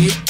it.